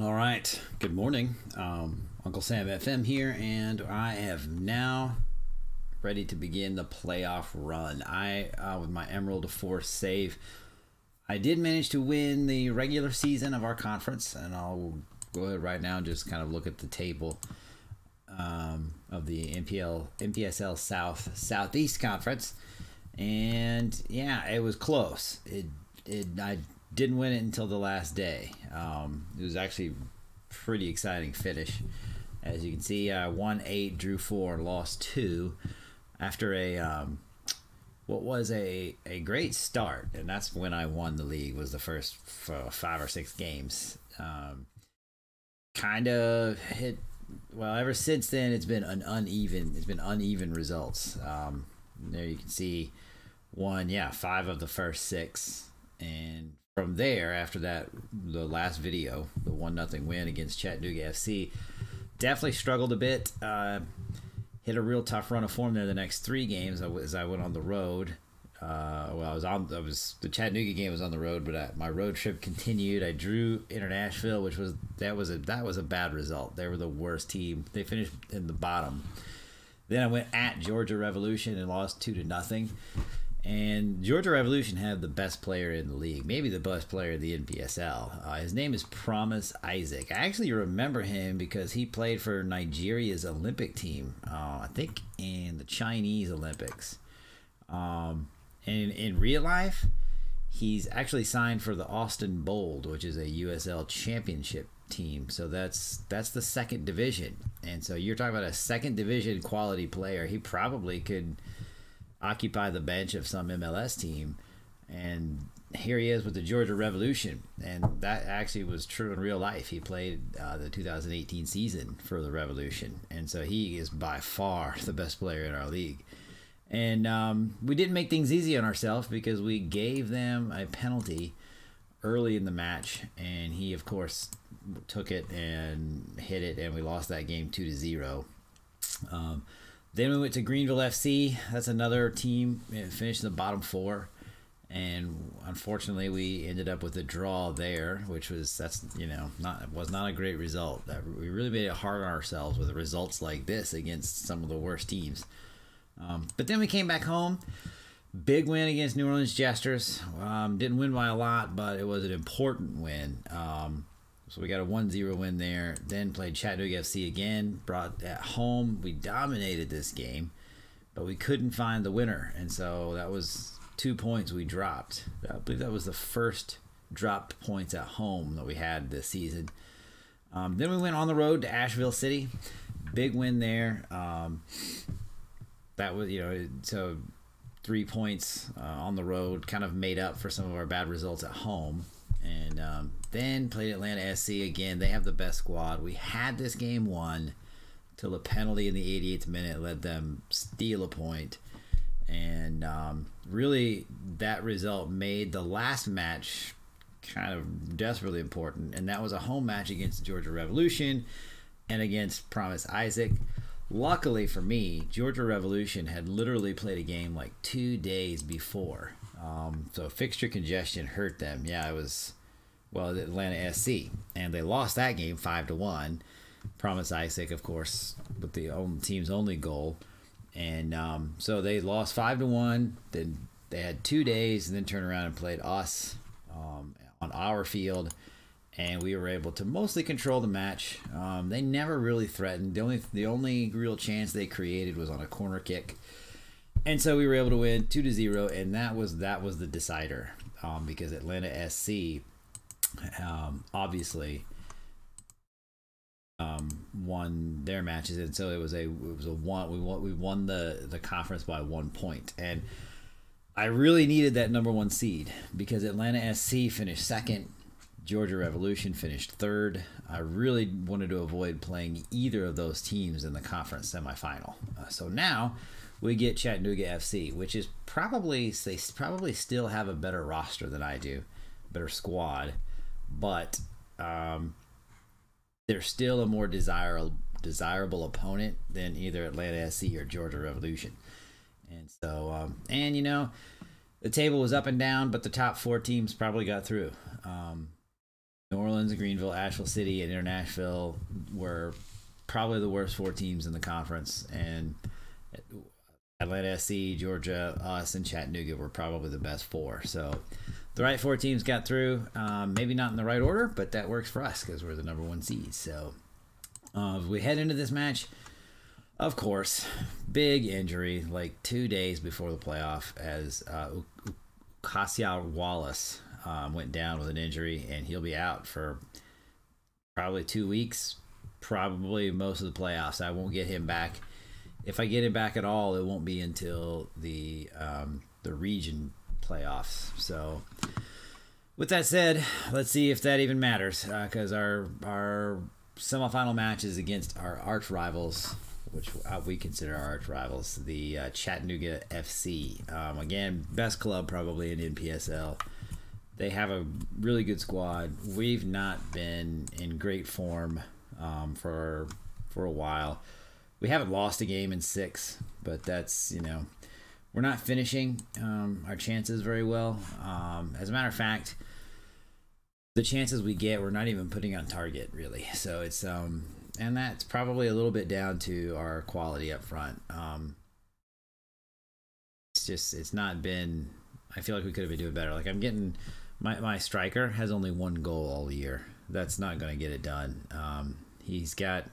All right. Good morning. Um, Uncle Sam FM here, and I have now ready to begin the playoff run. I, uh, with my Emerald Force save, I did manage to win the regular season of our conference, and I'll go ahead right now and just kind of look at the table um, of the MPL MPSL South Southeast Conference, and yeah, it was close. It it I didn't win it until the last day. Um, it was actually pretty exciting finish. As you can see, I won eight, drew four, lost two after a um, what was a, a great start, and that's when I won the league. Was the first five or six games. Um, kind of hit. Well, ever since then, it's been an uneven. It's been uneven results. Um, there you can see one, yeah, five of the first six, and from there, after that, the last video, the one nothing win against Chattanooga FC, definitely struggled a bit. Uh, hit a real tough run of form there the next three games as I went on the road. Uh, well, I was on. I was the Chattanooga game was on the road, but I, my road trip continued. I drew Inter Nashville, which was that was a that was a bad result. They were the worst team. They finished in the bottom. Then I went at Georgia Revolution and lost two to nothing. And Georgia Revolution have the best player in the league, maybe the best player in the NPSL. Uh, his name is Promise Isaac. I actually remember him because he played for Nigeria's Olympic team, uh, I think in the Chinese Olympics. Um, and in real life, he's actually signed for the Austin Bold, which is a USL championship team. So that's that's the second division. And so you're talking about a second division quality player. He probably could – occupy the bench of some MLS team. And here he is with the Georgia Revolution. And that actually was true in real life. He played uh, the 2018 season for the Revolution. And so he is by far the best player in our league. And um, we didn't make things easy on ourselves because we gave them a penalty early in the match. And he, of course, took it and hit it. And we lost that game 2 to 0. Um, then we went to Greenville FC. That's another team. It finished in the bottom four, and unfortunately, we ended up with a draw there, which was that's you know not was not a great result. That we really made it hard on ourselves with results like this against some of the worst teams. Um, but then we came back home. Big win against New Orleans Jesters. Um, didn't win by a lot, but it was an important win. Um, so we got a 1-0 win there. Then played Chattanooga FC again. Brought at home. We dominated this game, but we couldn't find the winner, and so that was two points we dropped. I believe that was the first dropped points at home that we had this season. Um, then we went on the road to Asheville City. Big win there. Um, that was you know so three points uh, on the road kind of made up for some of our bad results at home and um, then played Atlanta SC again. They have the best squad. We had this game won till a penalty in the 88th minute led them steal a point. And um, really, that result made the last match kind of desperately important. And that was a home match against the Georgia Revolution and against Promise Isaac. Luckily for me, Georgia Revolution had literally played a game like two days before. Um, so fixture congestion hurt them. Yeah, it was well Atlanta SC, and they lost that game five to one. Promise Isaac, of course, with the team's only goal, and um, so they lost five to one. Then they had two days, and then turned around and played us um, on our field, and we were able to mostly control the match. Um, they never really threatened. The only the only real chance they created was on a corner kick and so we were able to win two to zero, and that was that was the decider um, because Atlanta SC um, obviously um, won their matches, and so it was a it was a one we won we won the the conference by one point, and I really needed that number one seed because Atlanta SC finished second. Georgia Revolution finished third. I really wanted to avoid playing either of those teams in the conference semifinal. Uh, so now we get Chattanooga FC, which is probably they probably still have a better roster than I do, better squad, but um, they're still a more desirable desirable opponent than either Atlanta SC or Georgia Revolution. And so, um, and you know, the table was up and down, but the top four teams probably got through. Um, New Orleans, Greenville, Asheville City, and Inter Nashville were probably the worst four teams in the conference, and Atlanta SC, Georgia, us, and Chattanooga were probably the best four. So the right four teams got through. Um, maybe not in the right order, but that works for us because we're the number one seed. So uh, we head into this match. Of course, big injury like two days before the playoff as uh, Kasia Wallace um, went down with an injury and he'll be out for probably two weeks, probably most of the playoffs. I won't get him back. If I get him back at all, it won't be until the um, the region playoffs. So, with that said, let's see if that even matters because uh, our our semifinal match is against our arch rivals, which uh, we consider our arch rivals, the uh, Chattanooga FC. Um, again, best club probably in NPSL. They have a really good squad. We've not been in great form um, for for a while. We haven't lost a game in six, but that's you know we're not finishing um, our chances very well. Um, as a matter of fact, the chances we get, we're not even putting on target really. So it's um, and that's probably a little bit down to our quality up front. Um, it's just it's not been. I feel like we could have been doing better. Like I'm getting my my striker has only one goal all year. That's not going to get it done. Um, he's got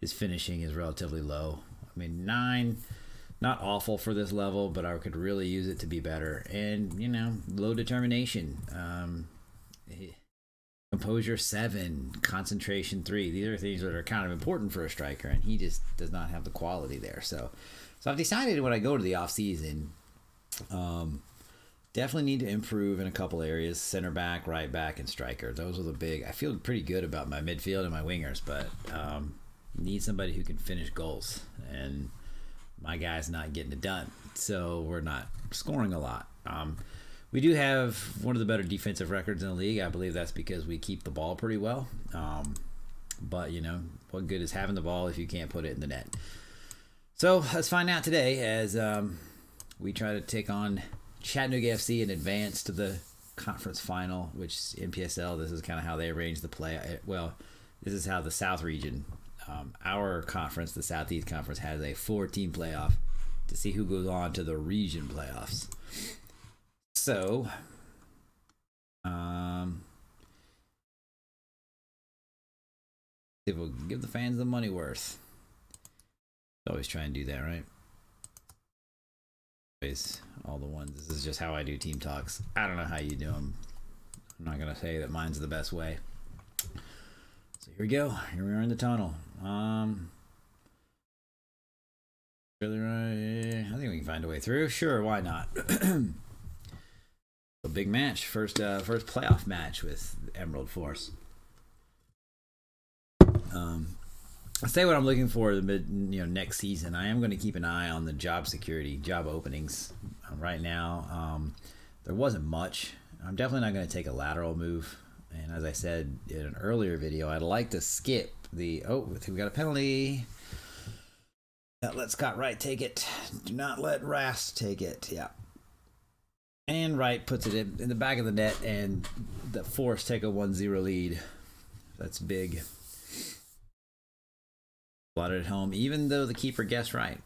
his finishing is relatively low. I mean nine not awful for this level, but I could really use it to be better. And you know, low determination, um, composure seven, concentration three. These are things that are kind of important for a striker, and he just does not have the quality there. So, so I've decided when I go to the off season, um, definitely need to improve in a couple areas: center back, right back, and striker. Those are the big. I feel pretty good about my midfield and my wingers, but um, need somebody who can finish goals and my guy's not getting it done. So we're not scoring a lot. Um, we do have one of the better defensive records in the league. I believe that's because we keep the ball pretty well. Um, but, you know, what good is having the ball if you can't put it in the net? So let's find out today as um, we try to take on Chattanooga FC and advance to the conference final, which NPSL, this is kind of how they arrange the play. Well, this is how the South region um, our conference, the Southeast Conference, has a four-team playoff to see who goes on to the region playoffs. So, um, if we'll give the fans the money worth. Always try and do that, right? Always, all the ones. This is just how I do team talks. I don't know how you do them. I'm not gonna say that mine's the best way. So here we go. Here we are in the tunnel. Um, I think we can find a way through. Sure, why not? a big match, first uh, first playoff match with Emerald Force. Um, I'll say what I'm looking for the mid, you know, next season. I am going to keep an eye on the job security, job openings. Um, right now, um, there wasn't much. I'm definitely not going to take a lateral move. And as I said in an earlier video, I'd like to skip the oh we got a penalty. Let Scott Wright take it. Do not let Rast take it. Yeah. And Wright puts it in, in the back of the net, and the Force take a 1 0 lead. That's big. Blotted at home, even though the keeper guessed right.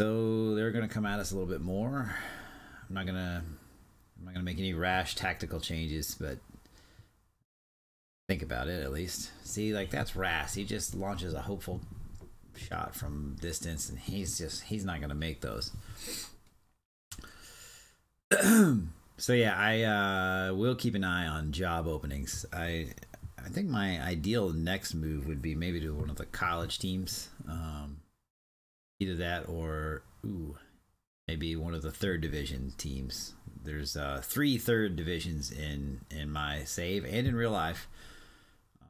So they're going to come at us a little bit more. I'm not going to. I'm not going to make any rash tactical changes, but think about it at least. See, like that's Ras. He just launches a hopeful shot from distance, and he's just he's not gonna make those. so yeah, I uh, will keep an eye on job openings. I I think my ideal next move would be maybe to one of the college teams. Um, either that or ooh, maybe one of the third division teams. There's uh, three third divisions in in my save and in real life.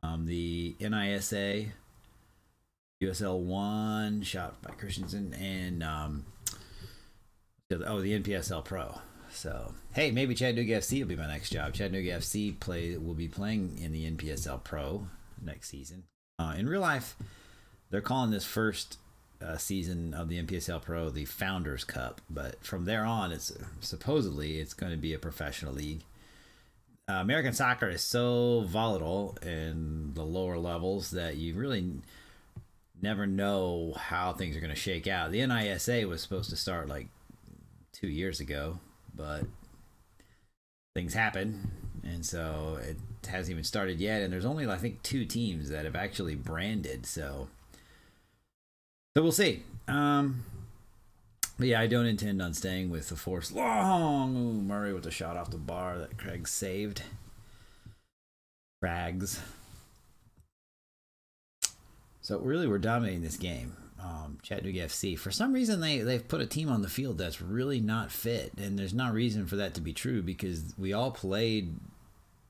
Um, the NISA, USL one shot by Christensen, and um, oh the NPSL Pro. So hey, maybe Chattanooga FC will be my next job. Chattanooga FC play will be playing in the NPSL Pro next season. Uh, in real life, they're calling this first uh, season of the NPSL Pro the Founders Cup, but from there on, it's supposedly it's going to be a professional league. uh, American soccer is so volatile in the lower levels that you really never know how things are going to shake out. The NISA was supposed to start like two years ago, but things happen, and so it hasn't even started yet. And there's only I think two teams that have actually branded, so so we'll see. Um, but yeah, I don't intend on staying with the force long. Ooh, Murray with a shot off the bar that Craig saved. Crags. So really, we're dominating this game. Um, Chattanooga FC. For some reason, they they've put a team on the field that's really not fit, and there's no reason for that to be true because we all played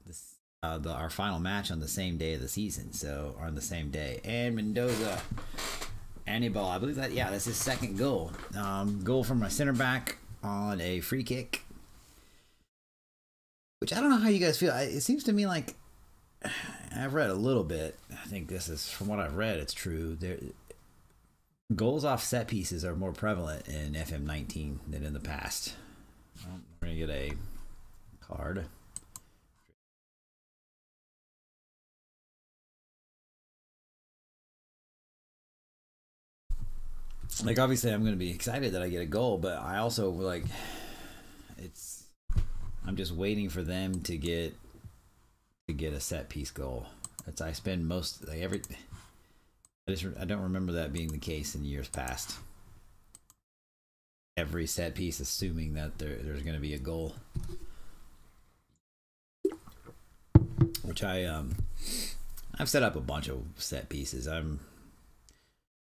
this, uh, the, our final match on the same day of the season, so on the same day. And Mendoza Anibal, I believe that, yeah, that's his second goal. Um, goal from a center back on a free kick. Which I don't know how you guys feel. It seems to me like I've read a little bit. I think this is from what I've read. It's true. There, goals off set pieces are more prevalent in FM19 than in the past. Well, we're gonna get a card. Like obviously I'm going to be excited that I get a goal, but I also like it's I'm just waiting for them to get to get a set piece goal. That's I spend most like every I just I don't remember that being the case in years past. Every set piece assuming that there there's going to be a goal. Which I um I've set up a bunch of set pieces. I'm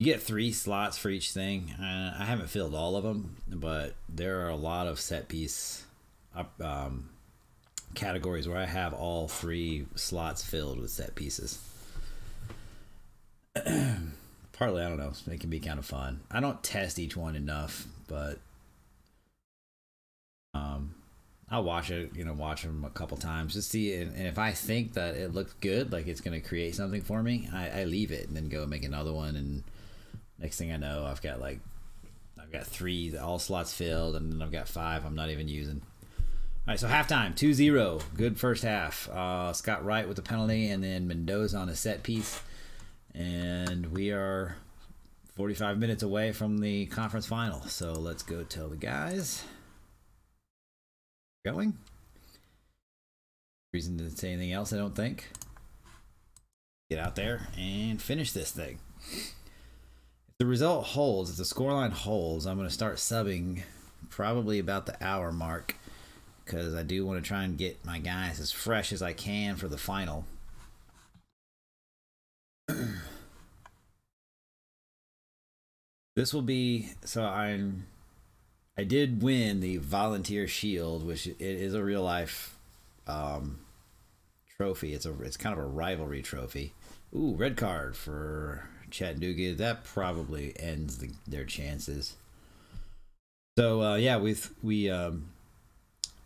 you get three slots for each thing. Uh, I haven't filled all of them, but there are a lot of set piece um, categories where I have all three slots filled with set pieces. Partly, I don't know. It can be kind of fun. I don't test each one enough, but um, I'll watch it. You know, watch them a couple times to see. And, and if I think that it looks good, like it's going to create something for me, I, I leave it and then go make another one and Next thing I know, I've got like I've got three all slots filled, and then I've got five I'm not even using. All right, so halftime 2-0. Good first half. Uh, Scott Wright with the penalty, and then Mendoza on a set piece, and we are 45 minutes away from the conference final. So let's go tell the guys. Going. Reason to say anything else? I don't think. Get out there and finish this thing the result holds, if the scoreline holds, I'm going to start subbing probably about the hour mark because I do want to try and get my guys as fresh as I can for the final. this will be so I'm I did win the volunteer shield, which it is a real life um, trophy. It's a it's kind of a rivalry trophy. Ooh, red card for Chattanooga, that probably ends the, their chances. So uh, yeah, we we um,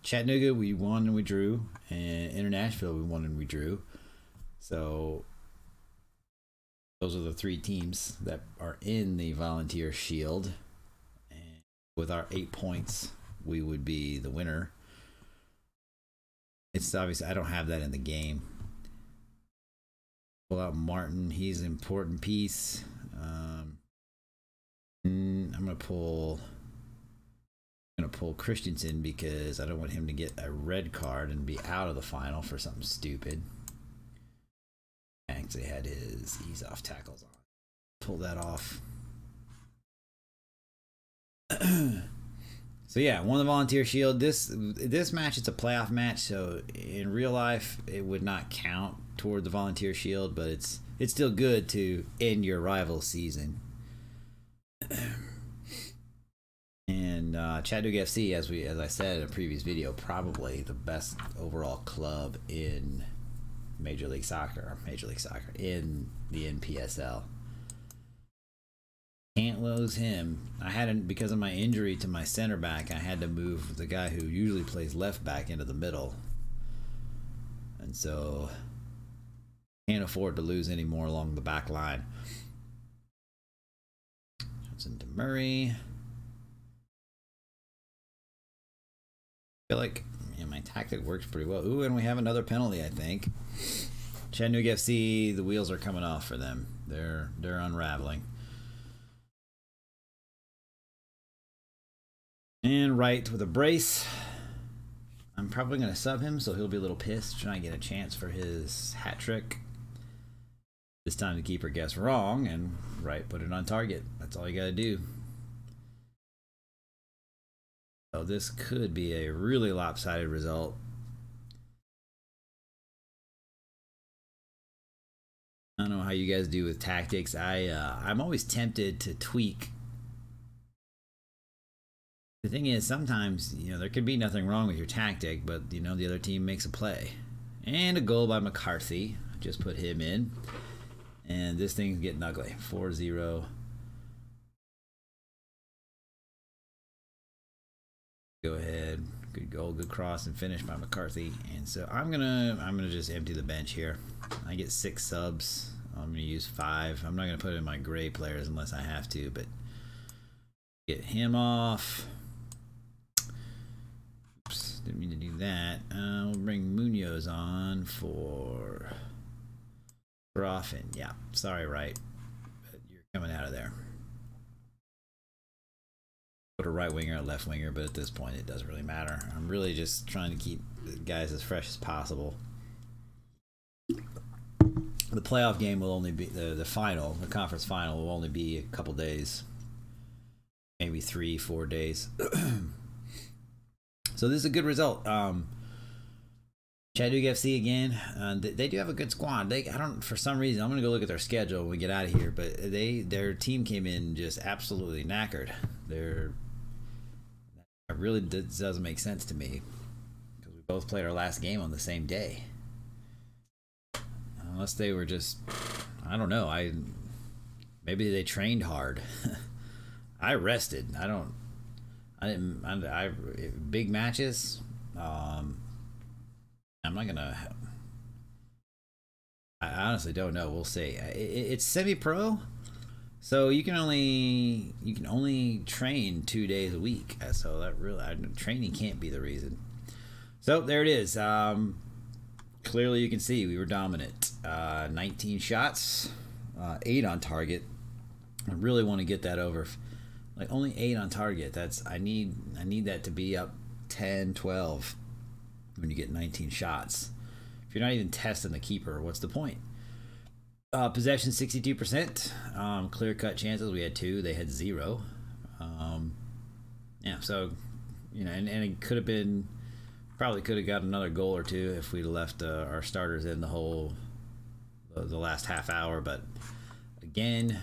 Chattanooga we won and we drew, and Inter Nashville we won and we drew. So those are the three teams that are in the Volunteer Shield, and with our eight points, we would be the winner. It's obvious I don't have that in the game pull out Martin. He's an important piece. Um, I'm gonna pull. I'm gonna pull Christensen because I don't want him to get a red card and be out of the final for something stupid. I Actually, had his ease off tackles on. Pull that off. so yeah, won the volunteer shield. This this match it's a playoff match, so in real life it would not count toward the volunteer shield, but it's it's still good to end your rival season. and uh, Chattanooga FC, as we as I said in a previous video, probably the best overall club in Major League Soccer, Major League Soccer in the NPSL. Can't lose him. I hadn't because of my injury to my center back. I had to move the guy who usually plays left back into the middle, and so can't afford to lose any more along the back line. Johnson to Murray. I feel like yeah, my tactic works pretty well. Ooh, and we have another penalty, I think. Chattanooga FC, the wheels are coming off for them. They're they're unraveling. And Wright with a brace. I'm probably going to sub him, so he'll be a little pissed, trying to get a chance for his hat trick. This time the keeper guessed wrong, and Wright put it on target. That's all you got to do. So this could be a really lopsided result. I don't know how you guys do with tactics. I uh, I'm always tempted to tweak. The thing is, sometimes you know there could be nothing wrong with your tactic, but you know the other team makes a play, and a goal by McCarthy. Just put him in, and this thing's getting ugly. 4-0. Go ahead, good goal, good cross, and finish by McCarthy. And so I'm gonna I'm gonna just empty the bench here. I get six subs. I'm gonna use five. I'm not gonna put in my gray players unless I have to, but get him off. Didn't mean to do that. Uh, we'll bring Munoz on for often. Yeah, sorry, Wright, but you're coming out of there. Put a right winger, a left winger, but at this point it doesn't really matter. I'm really just trying to keep guys as fresh as possible the playoff game will only be the the final, the conference final will only be a couple days, maybe three, four days. so this is a good result. Um, Chattanooga FC again. Uh, they, they, do have a good squad. They I don't for some reason I'm gonna go look at their schedule when we get out of here. But they their team came in just absolutely knackered. They're it really doesn't make sense to me because we both played our last game on the same day unless they were just I don't know. I maybe they trained hard. I rested. I don't. I didn't. I, I big matches. Um, I'm not gonna. I honestly don't know. We'll see. It, it's semi-pro, so you can only you can only train two days a week. So that really I, training can't be the reason. So there it is. Um, clearly you can see we were dominant. Uh, 19 shots, uh, eight on target. I really want to get that over. Like only eight on target. That's I need. I need that to be up 10, 12 when you get 19 shots. If you're not even testing the keeper, what's the point? Uh, possession 62%. Um, clear cut chances. We had two. They had zero. Um, yeah. So you know, and, and it could have been Probably could have got another goal or two if we'd left uh, our starters in the whole the, the last half hour. But again,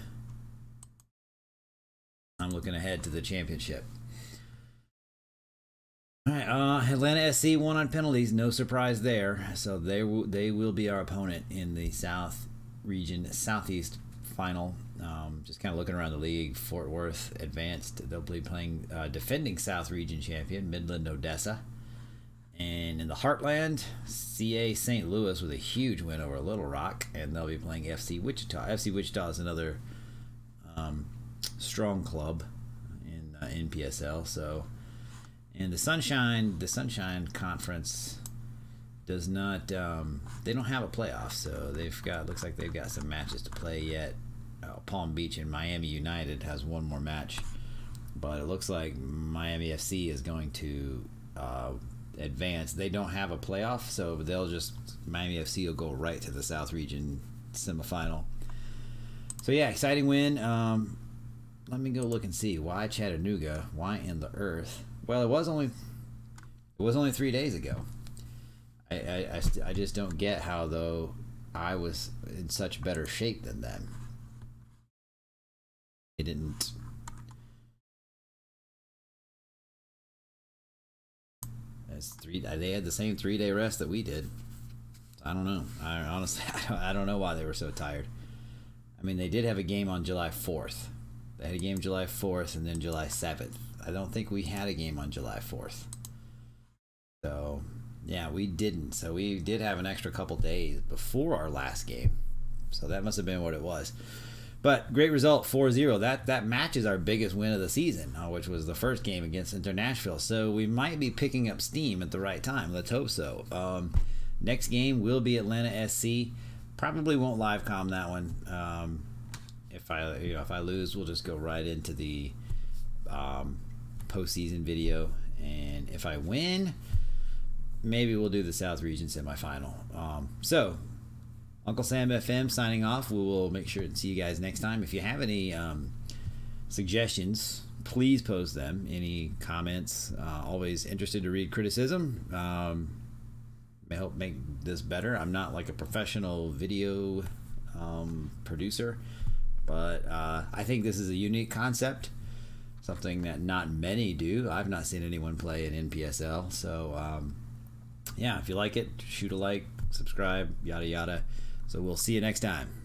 I'm looking ahead to the championship. All right, uh, Atlanta SC won on penalties. No surprise there. So they they will be our opponent in the South region, Southeast final. Um, just kind of looking around the league. Fort Worth advanced. They'll be playing uh, defending South Region champion Midland Odessa. And in the Heartland, CA St. Louis with a huge win over Little Rock, and they'll be playing FC Wichita. FC Wichita is another um, strong club in uh, NPSL. So, and the Sunshine, the Sunshine Conference does not. Um, they don't have a playoff, so they've got. Looks like they've got some matches to play yet. Uh, Palm Beach and Miami United has one more match, but it looks like Miami FC is going to. Uh, advance. They don't have a playoff, so they'll just Miami FC will go right to the South Region semifinal. So yeah, exciting win. Um, let me go look and see why Chattanooga. Why in the earth? Well, it was only it was only three days ago. I I, I, I just don't get how though I was in such better shape than them. They didn't three. Uh, they had the same three day rest that we did. I don't know. I honestly, I don't, I don't know why they were so tired. I mean, they did have a game on July fourth. They had a game July fourth and then July seventh. I don't think we had a game on July fourth. So, yeah, we didn't. So we did have an extra couple days before our last game. So that must have been what it was. But great result 4-0. That that matches our biggest win of the season, which was the first game against Inter Nashville. So we might be picking up steam at the right time. Let's hope so. Um, next game will be Atlanta SC. Probably won't live com that one. Um, if I you know, if I lose, we'll just go right into the um, postseason video. And if I win, maybe we'll do the South Region semifinal. Um, so Uncle Sam FM signing off. We will make sure to see you guys next time. If you have any um, suggestions, please post them. Any comments? Uh, always interested to read criticism. Um, may help make this better. I'm not like a professional video um, producer, but uh, I think this is a unique concept. Something that not many do. I've not seen anyone play an NPSL. So, um, yeah, if you like it, shoot a like, subscribe, yada yada. So we'll see you next time.